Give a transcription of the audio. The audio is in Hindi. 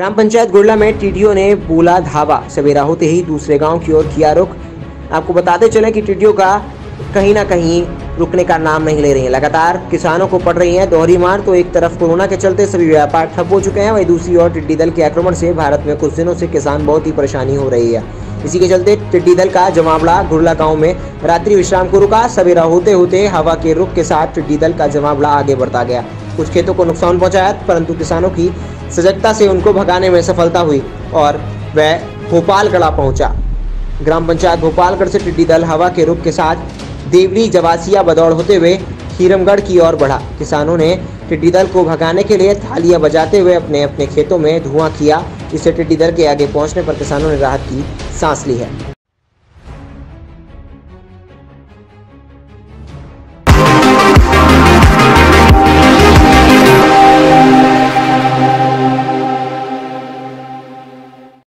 ग्राम पंचायत गुड़ला में टीडीओ ने बोला धावा। सवेरा होते ही दूसरे गाँव की ओर किया रुख। आपको बताते चले कि टीडीओ का कहीं ना कहीं रुकने का नाम नहीं ले रही है। लगातार किसानों को पड़ रही है दोहरी मार तो एक तरफ़ कोरोना के चलते सभी व्यापार ठप हो चुके हैं, वहीं दूसरी ओर टिड्डी दल के आक्रमण से भारत में कुछ दिनों से किसान बहुत ही परेशानी हो रही है। इसी के चलते टिड्डी दल का जमावड़ा गुड़ला गाँव में रात्रि विश्राम को रुका। सवेरा होते होते हवा के रुख के साथ टिड्डी दल का जमावड़ा आगे बढ़ता गया। कुछ खेतों को नुकसान पहुँचाया, परंतु किसानों की सजगता से उनको भगाने में सफलता हुई और वह भोपालगढ़ पहुँचा। ग्राम पंचायत भोपालगढ़ से टिड्डी दल हवा के रुख के साथ देवरी जवासिया, बदौड़ होते हुए हीरमगढ़ की ओर बढ़ा। किसानों ने टिड्डी दल को भगाने के लिए थालियाँ बजाते हुए अपने अपने खेतों में धुआँ किया। इससे टिड्डी दल के आगे पहुँचने पर किसानों ने राहत की, सांस ली है।